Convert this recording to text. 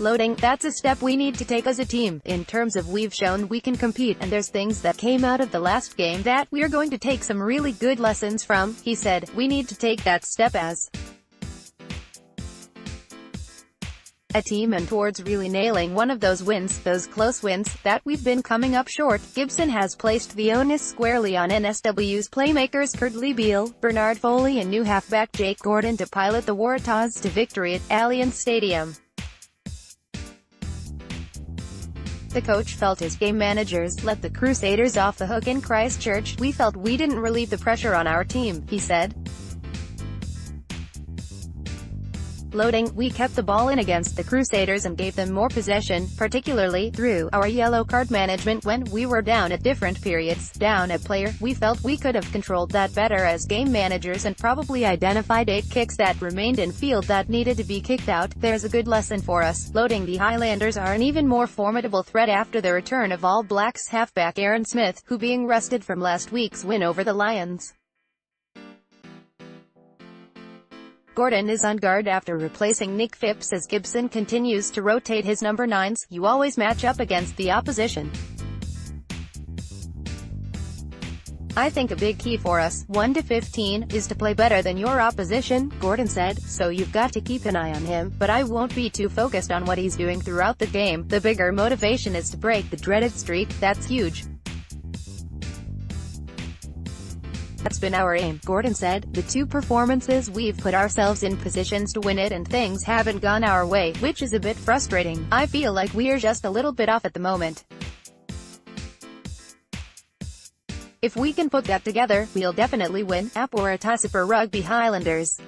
Loading, that's a step we need to take as a team, in terms of we've shown we can compete and there's things that came out of the last game that we're going to take some really good lessons from, he said, we need to take that step as a team and towards really nailing one of those wins, those close wins, that we've been coming up short. Gibson has placed the onus squarely on NSW's playmakers Kurtley Beale, Bernard Foley and new halfback Jake Gordon to pilot the Waratahs to victory at Allianz Stadium. The coach felt his game managers let the Crusaders off the hook in Christchurch. We felt we didn't relieve the pressure on our team, he said. Loading, we kept the ball in against the Crusaders and gave them more possession, particularly through our yellow card management when we were down at different periods, down a player. We felt we could have controlled that better as game managers and probably identified eight kicks that remained in field that needed to be kicked out. There's a good lesson for us. Loading, the Highlanders are an even more formidable threat after the return of All Blacks halfback Aaron Smith, who being rested from last week's win over the Lions. Gordon is on guard after replacing Nick Phipps as Gibson continues to rotate his number 9s. You always match up against the opposition. I think a big key for us, 1 to 15, is to play better than your opposition, Gordon said, so you've got to keep an eye on him, but I won't be too focused on what he's doing throughout the game. The bigger motivation is to break the dreaded streak, that's huge. That's been our aim, Gordon said. The two performances we've put ourselves in positions to win it and things haven't gone our way, which is a bit frustrating. I feel like we're just a little bit off at the moment. If we can put that together, we'll definitely win. Or Rugby Highlanders.